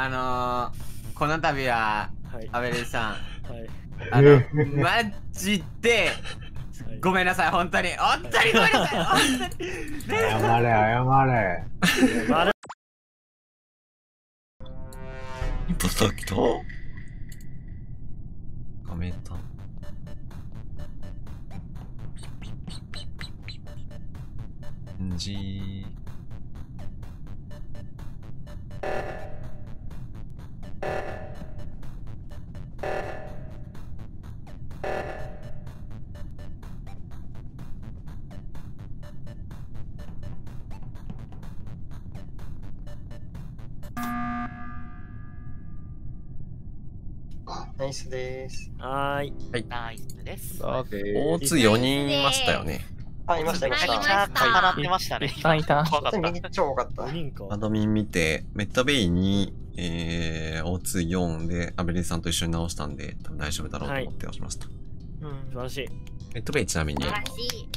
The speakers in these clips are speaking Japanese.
あのー、この度は、はい。アベレージさん、はい。あの、マジで、ごめんなさい、本当に。本当にごめんなさい、本当に。謝れ、謝れ。あれインポスター来た画面た。んじナイスです。はーい。ナイスです。ー。大津4人いましたよね。あ、いました、いましめっちた。ゃ語ってましたね。いたいた 怖かった。右超多かった5。人か。アドミン見て、メッタベイに、えー、大津4で、アベリーさんと一緒に直したんで、多分大丈夫だろうと思って押しました。うん、素晴らしい。メッタベイちなみに、素晴らしい。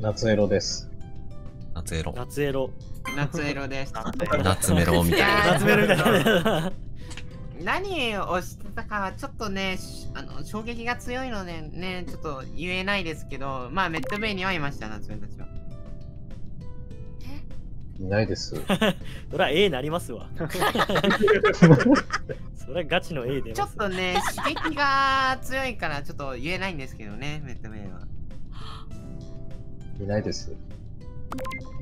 夏色です。夏エロ。夏色。夏色です。夏メロみたいな。夏メロみたいな。何をしてたかはちょっとね、しあの衝撃が強いのでね、ちょっと言えないですけど、まあ、メッドベイにはいました、夏目たちは。いないです。それは A なりますわ。それはガチの A でちょっとね、刺激が強いからちょっと言えないんですけどね、メッドベイは。いないです。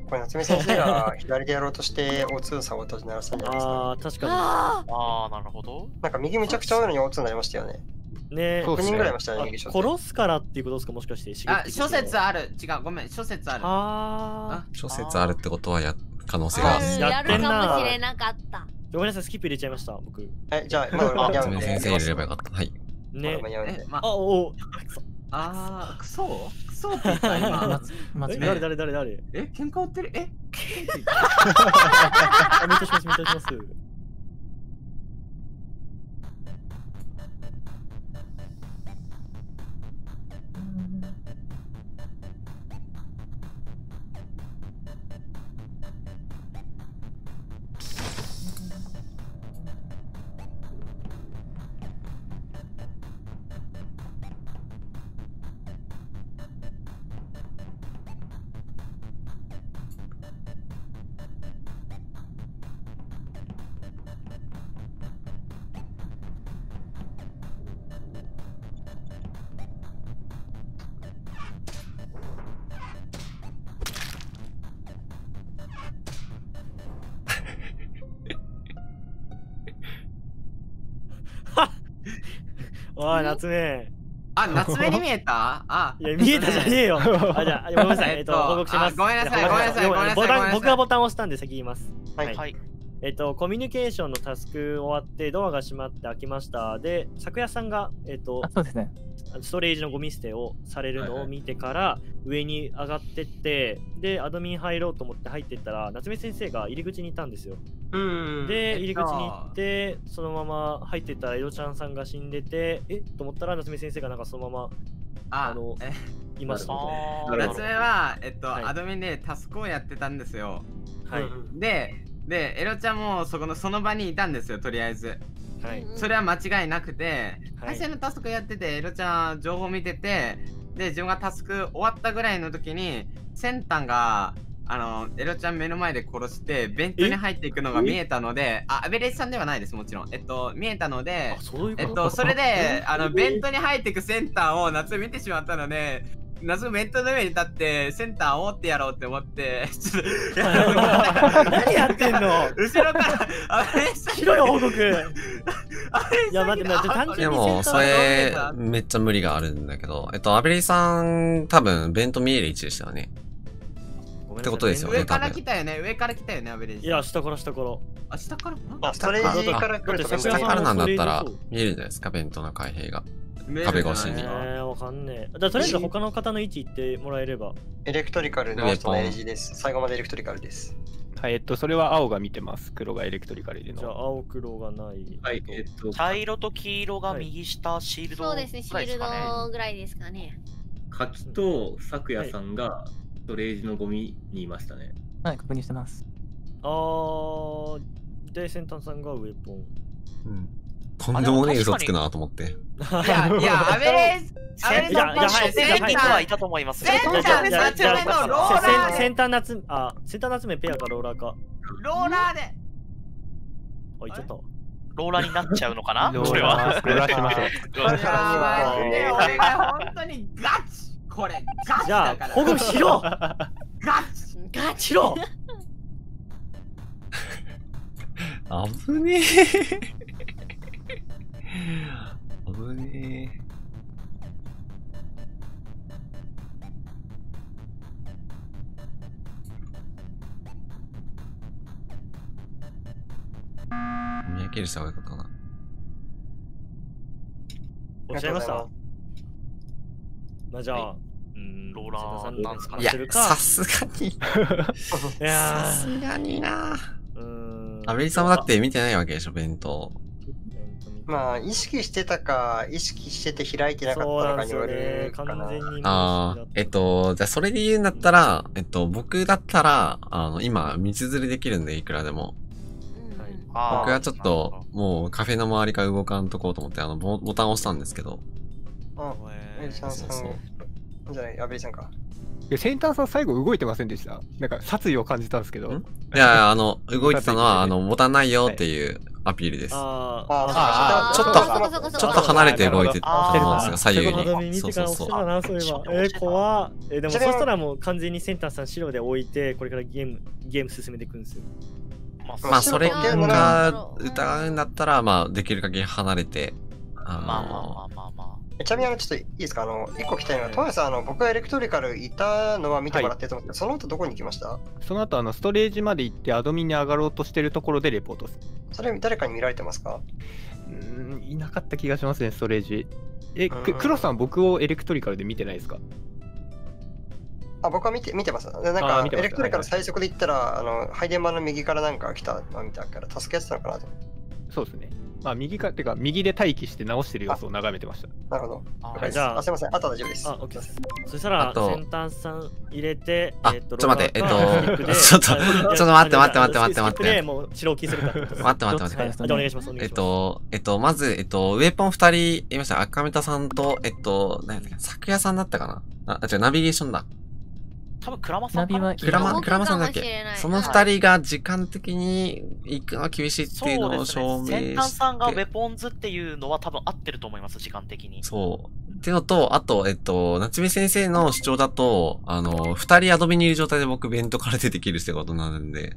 これ、夏目先生が左でやろうとして、O2 のサボタージュ鳴らしたんじゃないですか？ああ、確かあああ、なるほど。なんか右むちゃくちゃ多いのに O2 になりましたよね。に。ねそう6人ぐらいいましたね。殺すからっていうことですかもしかして。あ、諸説あある。違う、ごめん、諸説ある。あ諸説あるってことはや、可能性あ。が。うんややるかもしれなかった。ー。ごめんなさい、スキップ入れちゃいました、僕。え、じゃあ、まだ俺間に合うんで。先生入れればよかった。はい。ね。えまあ、おお。あー、クソクソって言った今。誰誰誰誰？え、喧嘩売ってる？え？あ、ミートします、ミートします。おい、夏目。あ、夏目に見えた？あ、いや、見えたじゃねえよ。あ、じゃあ、ごめんなさい。えっと、報告します。あごめんなさいやごめんなさいごめんなさいボタン僕がボタンを押したんで先言います。はいはい。えっと、コミュニケーションのタスク終わって、ドアが閉まって開きました。で、昨夜さんが、えっとあ、、そうですね。ストレージのゴミ捨てをされるのを見てから、上に上がってって、で、アドミン入ろうと思って入ってったら、夏目先生が入り口にいたんですよ。うん。で、えっと入り口に行って、そのまま入ってったら、エドちゃんさんが死んでて、え？と思ったら、夏目先生がなんかそのままああのえ？いましたのあー夏目は、えっと、はいアドミンでタスクをやってたんですよ。で。はい。で、で、エロちゃんもそこのその場にいたんですよ、とりあえず。はい。それは間違いなくて、はい。配信のタスクやってて、エロちゃん情報見てて、で、自分がタスク終わったぐらいの時に、先端が、あの、エロちゃん目の前で殺して、ベントに入っていくのが見えたので、あ、アベレージさんではないです、もちろん。えっと、見えたのであ、、そういうことえっと、それで、あの、ベントに入っていくセンターを夏見てしまったので、夏ベントの上に立って、センターを追ってやろうって思って、ちょっと、何やってんの？後ろから、あれしろよ、報告あれいや待って待って単純にでも、それ、めっちゃ無理があるんだけど、えっと、アベリーさん、多分、ベント見える位置でしたよね。ごめんなさいってことですよね上から来たよね、上から来たよね、アベレージ。いや、下から下から。あ、下から？あ、ストレージから来ると下からなんだったら見えるんじゃないですか、ベントの開閉が。壁越しにえー、わかんねえ。だからとりあえず他の方の位置行ってもらえれば。エレクトリカルの人の LG です。最後までエレクトリカルです。はい、えっと、それは青が見てます。黒がエレクトリカルでじゃあ、の。青黒がない。はい、えっと、茶色と黄色が右下、シールドそうですね、シールドぐらいですかね。柿と咲夜さんがストレージのゴミにいましたね。はい、確認してます。あー、で、先端さんがウェポン。うん。とんでもねえ嘘つくなと思って。いや、いや、アベレージ、アベレーはいたと思います。先端じゃあじゃあ先端のローラーでせ先端夏あ先端夏目ペアかローラーか。ローラーで。あ、言っちゃったわ。ローラーになっちゃうのかな？ローラーこれは。ローラーしましょう いや、俺が本当にガチこれ、ガチじゃあだから。保護しろガチガチしろ危ねえ。危ねえ。見分けるした方がよかったな。おっしゃいましたまあじゃあ、はうんローラー先端なんすか？いやさんすがに。いやさすがにな。ーうーんアメリカもだって見てないわけでしょ、弁当。まあ、意識してたか、意識してて開いてなかったのかによなんですよねる。かな。完全に無意識ああえっと、じゃあそれで言うんだったら、えっと、僕だったら、あの、今、道連れできるんで、いくらでも。僕はちょっと、もうカフェの周りから動かんとこうと思って、あの、ボボタンを押したんですけど。うん。エえリさん。さんそうそう。じゃない、アベリさんか。いや先端さん最後動いてませんでした？なんか殺意を感じたんですけど。ん？いや、あの、動いてたのは、あの、ボタンないよっていうアピールです。あー。あー。ちょっとちょっと離れて動いてあーたんですよ、左右に。そうそうそう。そういえば。えー、怖っえー。でもそしたらもう完全にセンター。さん白で置いて、これからゲー。ム、ゲー。ム進めていくんですよ。まあ、まあ、それが疑うんだったら、まあ、できる限り離れて、まあまあまあまあまあ。ちなみにあの、ちょっといいですか？あの、一個聞きたいのは、トヤさん、あの、僕がエレクトリカルいたのは見てもらってると思うんですけど、その後どこに行きました？その後あのストレージまで行ってアドミンに上がろうとしてるところでレポートす。それ誰かに見られてますか？うーんいなかった気がしますねストレージ。えうん。く黒さん僕をエレクトリカルで見てないですか？あ、僕は見て見てます。でなんあかエレクトリカル最速で行ったら、あの、配電盤の右からなんか来たの見たから、助けやってたのかなと。そうですねまあ右かってか右で待機して直してる様子を眺めてましたなるほど。あじゃああ、すいません。あとは大丈夫です。あ、オッケーです。そしたら、あと先端さん入れて、あえっと、ちょっと待ってえっとちょっとちょっと待って待って待って待って待ってもう白置きするか。待って待って待ってはいじゃあお願いします。お願いしますえっ、と、えっと、まず、えっと、ウェポン二人いました。赤メタさんと、えっと、何だっけ、昨夜さんだったかなあ、あ違う、ナビゲーションだ。多分クラマさんかな？クラマ、僕クラマさんだっけ？その二人が時間的に行くのは厳しいっていうのを証明して。先端さんがウェポンズっていうのは多分合ってると思います、時間的に。そう。っていうのと、あと、えっと、夏目先生の主張だと、あの、二人アドビにいる状態で僕、ベントから出てきるってことになるんで、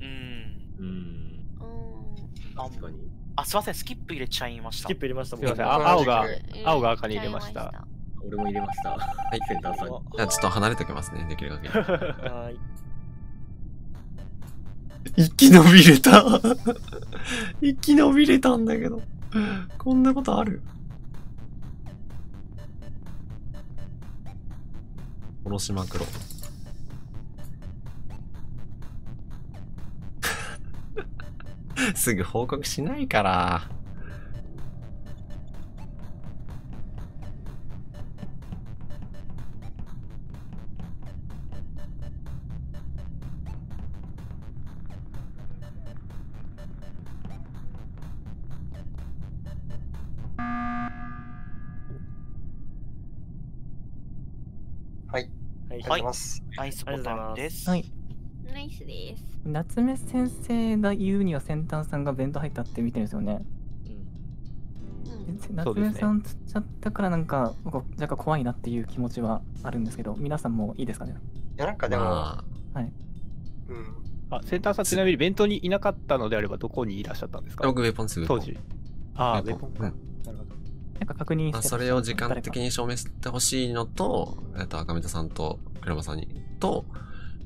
うん。うん。あ確かに。あ、すいません、スキップ入れちゃいましたスキッ。プ入れました。すいません青がうん青が赤に入れました俺も入れました。はいセンターさんに。じゃあちょっと離れておきますね、できる限り。はーい。生き延びれた 生き延びれたんだけど。こんなことある？殺しまくろう。すぐ報告しないから。いありがとうございます。ナイスボタンです。はい。ナイスです。夏目先生が言うには先端さんが弁当入ったって見てるんですよね。うんそ夏うですね目さんつっちゃったからなんか、僕は若干怖いなっていう気持ちはあるんですけど、皆さんもいいですかね？いや、なんかでも、まあ、うん。あ先端さんちなみに弁当にいなかったのであればどこにいらっしゃったんですか？僕、ウェポンすぐ。当時ああウェポンなるほどなんか確認あ、してそれを時間的に証明してほしいのと、えっと、赤目田さんと、クラマさんに、と、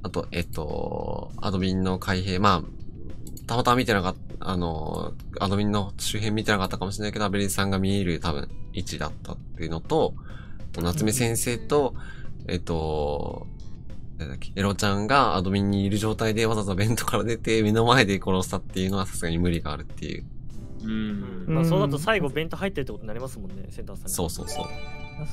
あと、えっと、アドビンの開閉、まあ、たまたま見てなかった、あの、アドビンの周辺見てなかったかもしれないけど、アベリンさんが見える多分位置だったっていうのと、夏目先生と、えっと、なんだっけ、エロちゃんがアドビンにいる状態でわざわざベントから出て目の前で殺したっていうのはさすがに無理があるっていううん。まあ、そうだと最後弁当入ってるってことになりますもんね、センターさんに。そうそうそう。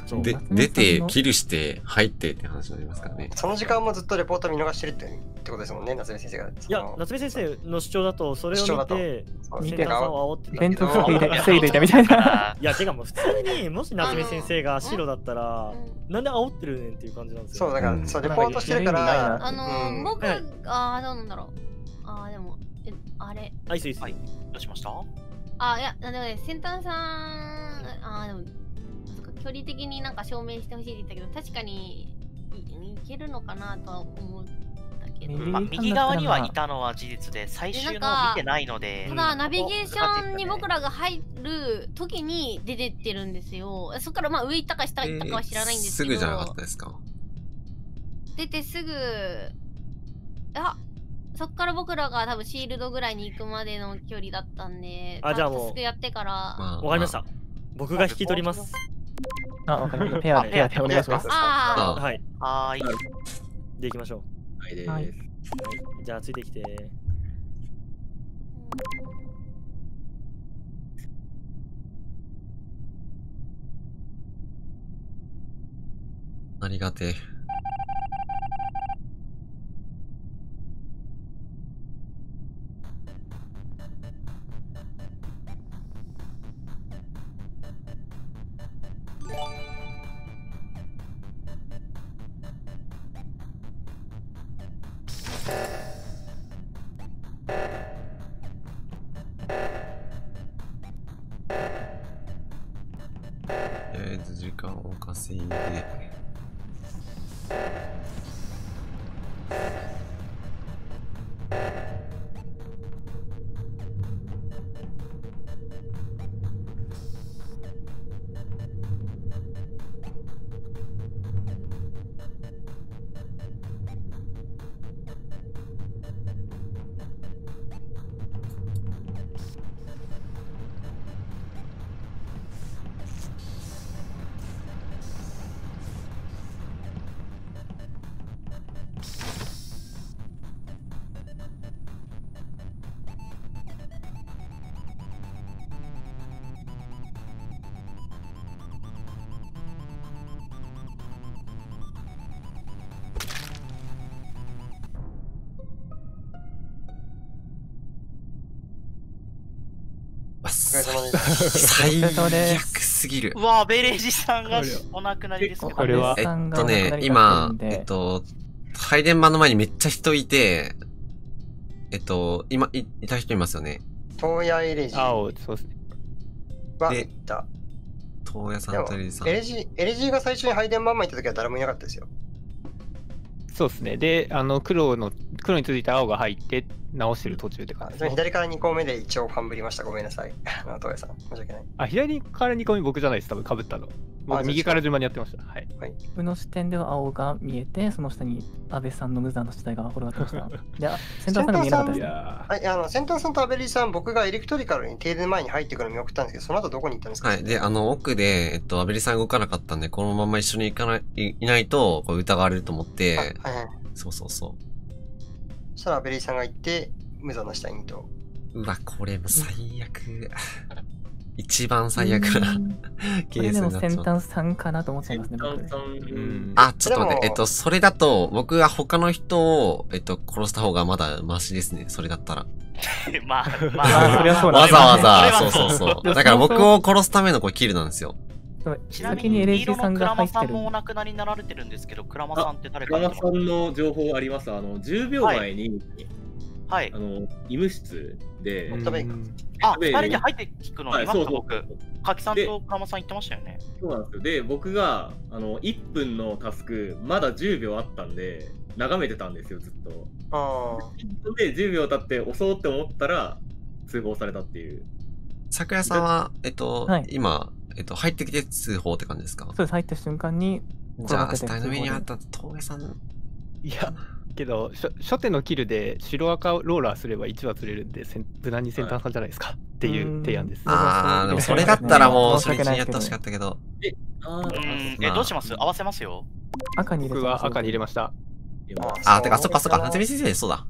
そうで、出て、キルして、入ってって話になりますからね。その時間もずっとレポート見逃してるってってことですもんね、夏目先生が。いや、夏目先生の主張だと、それを見て、見てセンターさんを煽ってた弁当防いで防いでいたみたいな。いや、てかもう普通に、もし夏目先生が白だったら、なんで煽ってるねんっていう感じなんですよ。そう、だから、そう、レポートしてるから、あのーうん僕、はいああ、どうなんだろう。ああ、でも、え、あれ。あ、いすいす。はい。どうしました？あいや、でもね、先端さん、あーでも、そっか距離的になんか証明してほしいって言ったけど、確かにいいけるのかなとは思ったけど。まあ、右側にはいたのは事実で、最終のを見てないので。ただ、ナビゲーションに僕らが入る時に出てってるんですよ。そっからまあ上行ったか下行ったかは知らないんですけど。すぐじゃなかったですか出てすぐ、あそっから僕らが多分シールドぐらいに行くまでの距離だったんで、あじゃあもうタスクやってから、わかりました。僕が引き取ります。あ、わかりました。ペアで、ペアでお願いします。あーはい。はーい。で、行きましょう。はいです。はいじゃあ、ついてきて。ありがてえ。最悪すぎるう。わベレージさんがお亡くなりですけど。えっとね、今、えっと、配電盤の前にめっちゃ人いて、えっと、今、いいた人いますよね。東野エレジ青、そうですね。はいた。東野さんとエレジさん。エレジ、エレジが最初に配電盤前に行った時は誰もいなかったですよ。そうですね。で、あの、黒の、黒に続いて青が入って、直してる途中って感じですね。左から2個目で一応ファンぶりました。ごめんなさい。あの、東野さん。申し訳ない。あ、左から2個目僕じゃないです。多分被ったの。あ僕右から順番にやってました。はい。僕の視点では青が見えて、その下に安倍さんの無残な死体が転がってました。で、あセンターさんが見えなかったですね。はい、あの、センターさんとアベリーさん、僕がエレクトリカルに停電前に入ってくるの見送ったんですけど、その後どこに行ったんですか？はい。で、あの、奥で、えっと、アベリさん動かなかったんで、このまま一緒に行かない、いいないと、こう疑われると思って、はいはい。そうそうそそしたらアベリーさんが行って、無残な死体にと。う。うわ、これも最悪。一番最悪な ケースになっちゃう。先端さんかなと思っちゃいますね、僕。あ、ちょっと待って、えっと、それだと、僕が他の人を、えっと、殺した方がまだマシですね、それだったら。まあ、ま まあそれはそうだねわざわざ、はそうそうそう。だから僕を殺すためのこれキルなんですよ。ちなみ先にに、黄色のクさんがラマさん入ってる。もお亡くなりになられてるんですけど、クラマさんって誰かクラマさんの情報あります。あの、10秒前に、はい。あの、医務室で。あ、二人で入って聞くのはいそうそう僕。柿さんとクラマさん言ってましたよね。そうなんですよ。で、僕が、あの、1分のタスク、まだ10秒あったんで、眺めてたんですよ、ずっと。あで、10秒経って襲おうって思ったら、通報されたっていう。桜さんは、えっと、はい今、えっと、入ってきて通報って感じですか？そうです、入った瞬間に、じゃあ、死転がってて体の上にあった峠さん、いや、けど、初初手のキルで白赤ローラーすれば1は釣れるんで、せん無難に先端さんじゃないですか、っていう提案です。あー、でもそれだったらもう、初日にやってほしかったけど。え、どうします？合わせますよ。赤に入れて僕は赤に入れました。あ、てか、そっかそっか、夏見先生、そうだ。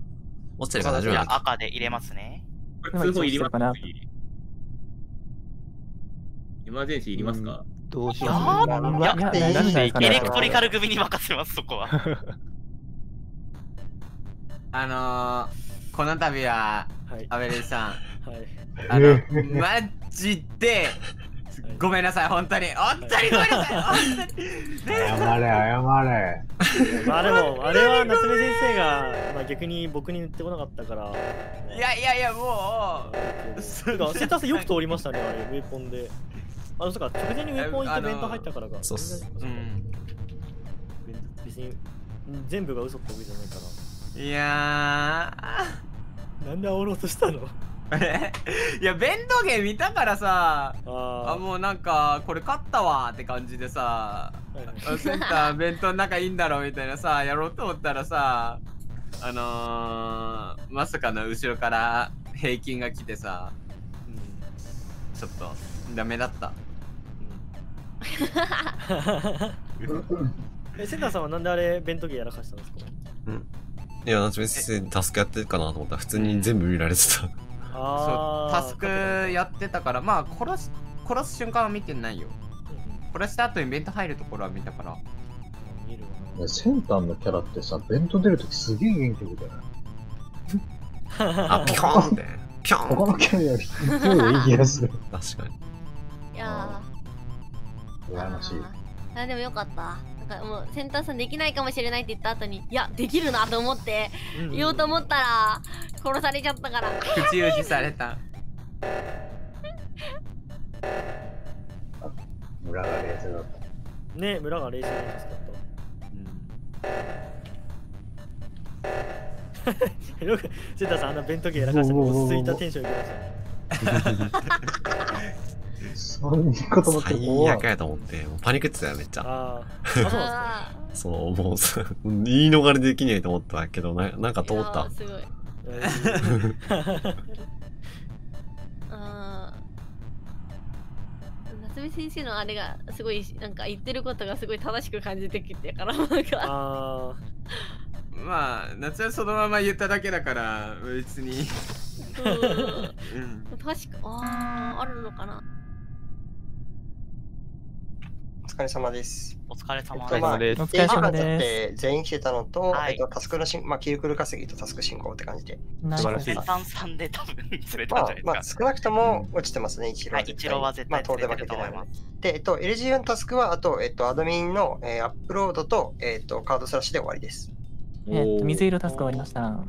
落ちてるから大丈夫赤で入れますね。これ通報いりますかな。エマージェンシーいりますか？どうしいやますーいやな何がいいかなエレクトリカル組に任せます、そこは。あのー、この度は、はい。アベレさん、はい。あの、マジで、ごめんなさい、本当に。本当にごめんなさい、本当に。謝れ、謝れ。まあでも、あれは夏目先生が、まあ、逆に僕に言ってこなかったから。いやいやいや、もう。てか、センターさんよく通りましたね、あれ、ウェポンで。あの、そうか、直前にウェポン行って弁当入ったからか。そうっすうん。別に、全部が嘘ってわけじゃないから。いやなんで煽ろうとしたの？ー。いや、弁当芸見たからさ、ああ、もうなんか、これ勝ったわって感じでさ、あセンター弁当の仲いいんだろうみたいなさ、やろうと思ったらさ、あのー、まさかの後ろから平均が来てさ、ちょっとダメだった。え、センターさんはなんであれ、弁当機やらかしたんですか？うん。いや、夏目先生、タスクやってるかなと思ったら、普通に全部見られてた。そうあタスクやってたからまあ殺す殺す瞬間は見てないよ殺した後に弁当入るところは見たからねセンターのキャラってさ、弁当出るときすげえ元気だよね。あ、ピコーンって。ピョーン他のキャラより勢いがいい気がする。確かに。いや羨ましい。ーあでもよかったかもうセンターさんできないかもしれないって言った後にいやできるなと思ってうん言おうと思ったら殺されちゃったから口打ちされた村が冷静だった。ね村が冷静に助かった。よく、センターさん、あんな弁当機やらかしても落ち着いたテンションいきましたね。そういうこと思って最悪やと思って、パニックってたよ、めっちゃ。あ あ、そうなんですあそう、もうさ、言い逃れできないと思ったけど、ななんか通った？ー。すごい。あー夏目先生のあれがすごいなんか言ってることがすごい正しく感じてきてからなんか。あまあ夏はそのまま言っただけだから別に。う。んうん。確かあーあるのかな。お疲れ様です。お疲れ様えっとまあ、です。お疲れ様です定時間経って全員来てたのと、はいえっと、タスクのしん、まあ、キルクル稼ぎとタスク進行って感じで。素晴らしいセンタンさんで多分ずれたまあんじゃないですか。まあ、少なくとも落ちてますね、一郎はい、一郎は絶対まあ、当然負けてないので。で、えっと、LG のタスクは、あと、えっと、アドミンの、えーアップロードと、えっと、カードスラッシュで終わりです。えっと、水色タスク終わりました。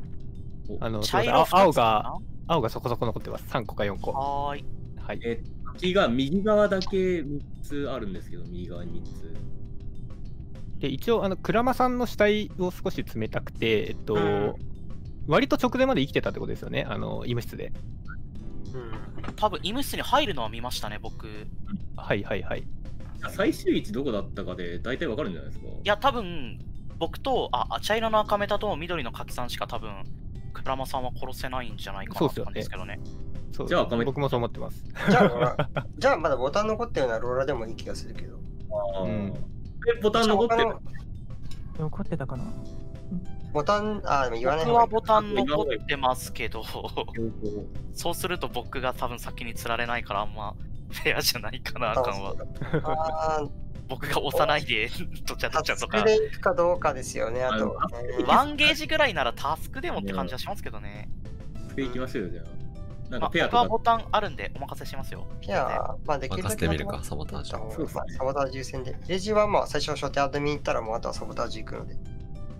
あの、茶色あ青が、青がそこそこ残ってます。3個か4個。はーい。はい。えー、先が右側だけ3つあるんですけど、右側に3つ。で、一応、あの、クラマさんの死体を少し冷たくて、えっと、割と直前まで生きてたってことですよね、あの、医務室で。多分医務室に入るのは見ましたね、僕。いはいはいはい。最終位置どこだったかで大体わかるんじゃないですか？や、多分僕と、あ、あ茶色の赤メタと緑の柿さんしか多分、クラマさんは殺せないんじゃないかなって感じですけどね。そうじゃあ赤目僕もそう思ってます。じゃあローラ、じゃあまだボタン残ってるのはローラでもいい気がするけど。あーうんえ、ボタン残ってる？残ってたかな？ボタン、あ、でも言わない僕方がいはいボタン残ってますけど、そうすると僕が多分先に釣られないからあんまフェアじゃないかな、あかんは。あ僕が押さないで、どっちゃどっちゃとかそれ。でいくかどうかですよね、あと。ワンゲージぐらいならタスクでもって感じはしますけどね。スペ行きましょうよ、じゃあ。なんまあ、かペアとか僕はボ。タンあるんでお任せしますよ。ペア、まあできるだけ任せてみるかサボタージュそうですね。サボタージュ優先で。レジはまあ最初初手アドミン行ったらもうあとはサボタージュ行くので。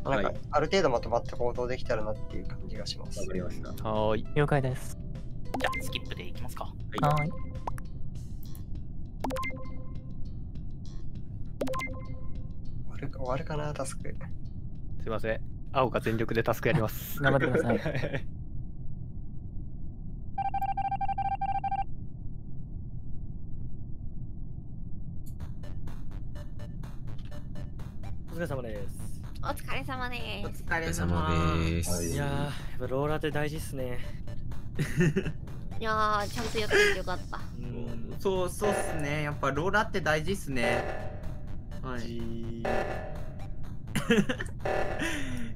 なんかはいある程度まとまって行動できたらなっていう感じがします。わかりました。はーい。了解です。じゃあスキップでいきますか。はーい。終わるか終わるかな、タスク。すいません。青が全力でタスクやります。頑張ってください。れ様です。お疲れ様です。お疲れ様様です。いやー、やっぱローラーって大事っすね。いやーちゃんとやっててよかった。うん。そうそうっすね。やっぱローラーって大事っすね。はい。じ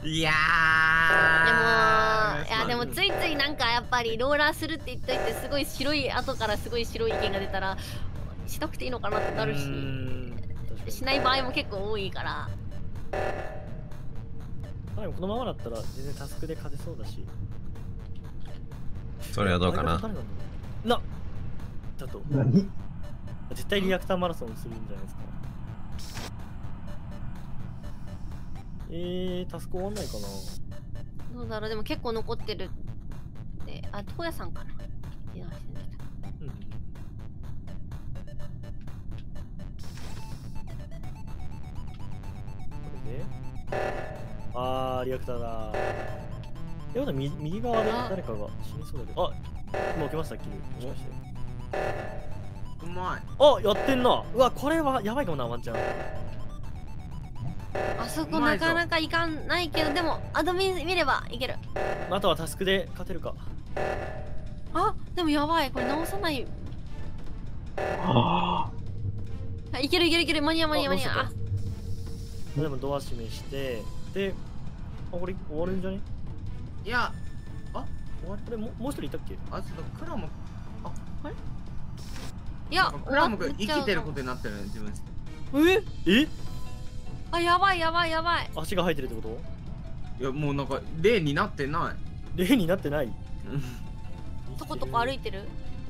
いやでもーいやでもついついなんかやっぱりローラーするって言っといてすごい白い後からすごい白い意見が出たらしなくていいのかなってなるし。しない場合も結構多いから。まあでもこのままだったら全然タスクで勝てそうだし。それはどうかな？誰なんだと。何？絶対リアクターマラソンするんじゃないですか。えー、タスク終わんないかな。どうだろう？でも結構残ってるって。あ東屋さんかなあーリアクターだ。えまだ右右側で誰かが死にそうだけど。あ今起きましたキルもしかして。うまい。あやってんな。うわこれはやばいかもなワンちゃん。あそこなかなかいかんないけどでもアドミン見ればいける。あとはタスクで勝てるか。あでもやばい。これ直さないああいけるいけるいける。間に合う間に合う間に合うでもドア閉めしてであこれ終わるんじゃね？いやあ終わこれももう一人いたっけ？あちょっとクラムいやクラム君生きてることになってるね自分。え？えあやばいやばいやばい。足が生えてるってこいやもうなんか例になってない。と例になってない？とことこ歩いてる？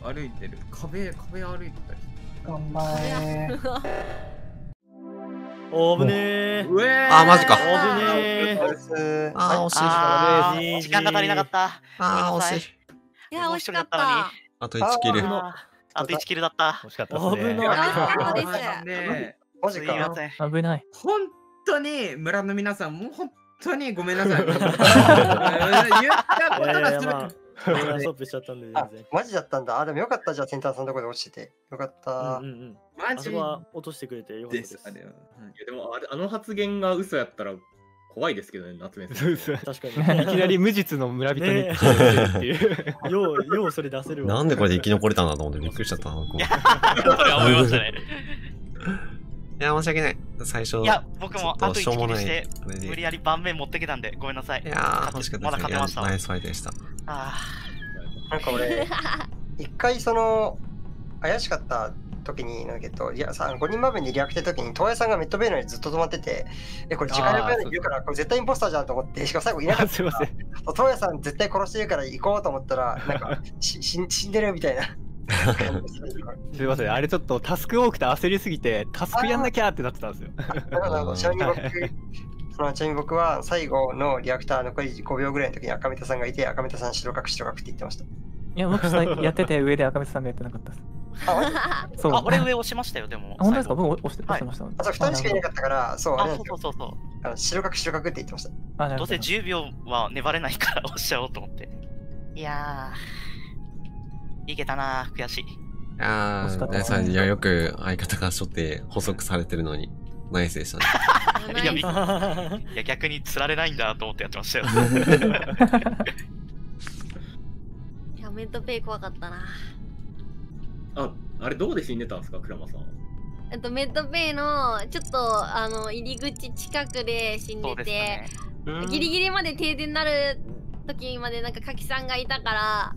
歩いてる。壁壁歩いてたり頑張れおぶねー。うえあマジか。おぶねー。あー惜しい。時間が足りなかった。あ惜しい。いや惜しかったのに。た。あと1キル。あと1キルだった。惜しかった。危ない。危ない。本当に村の皆さんもう本当にごめんなさい。言ったことが全てストップしちゃったんで全あ然、マジだったんだ。あ、でもよかった。じゃあ、センターさんのとこで落ちてて。よかった。うんうんうんマジ？あそこは落としてくれてよかったでですすあれははいいやでもあれあの発言が嘘やったら怖いですけどね、夏目さん。確かにいきなり無実の村人にねっていう。ようようそれ出せるわなんでこれで生き残れたんだと思ってびっくりしちゃったいそれは思いましたね。や、申し訳ない。最初。いや、僕もあと1しょうもないキルして、無理やり盤面持ってきたんで、ごめんなさい。いやー、欲しかったまだですね。いや勝てましたわ。ナイスファイトでした。あなんか俺、一回その、怪しかった時に、なんだけど、いやさ、5人マブにリアクしてる時に、東映さんがメットベイのにずっと止まってて、え、これ時間のベイにいるから、これ絶対インポスターじゃんと思って、しかも最後いなかった。すいません。東映さん絶対殺してるから行こうと思ったら、なんか、し死んでるみたいな。すいません。あれちょっとタスク多くて焦りすぎて、タスクやんなきゃってなってたんですよ。だからちなみに僕、そのちなみに僕は最後のリアクター残り5秒ぐらいの時に赤目さんがいて、赤目さん白角白角って言ってました。いや、僕さやってて上で赤目さんがやってなかったです。あ、そう。あ、俺上押しましたよ、でも。あ本当ですか？僕押して押してました。あ、そう、2人しかいなかったから、そう、あれそうそうそうそあの白角白角って言ってました。どうせるほど10秒は粘れないから押しちゃおうと思って。いやー、いけたなー、悔しい。あー、惜しかったですねねさいや、よく相方がしょって補足されてるのに、ナイスでしたね。いやいや、逆に釣られないんだと思ってやってましたよ。いや、メントペイ怖かったな。あ、あれどこで死んでたんですか、クラマさん。えっと、メントペイのちょっとあの入り口近くで死んでて、ね。ギリギリまで停電になる時までなんかカキさんがいたから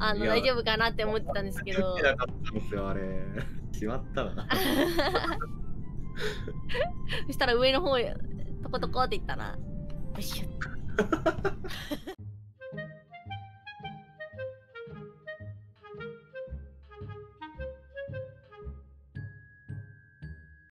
あの大丈夫かなって思ってたんですけどなかったんですよ、あれ。しまったな。そしたら上の方へトコトコって言ったらよし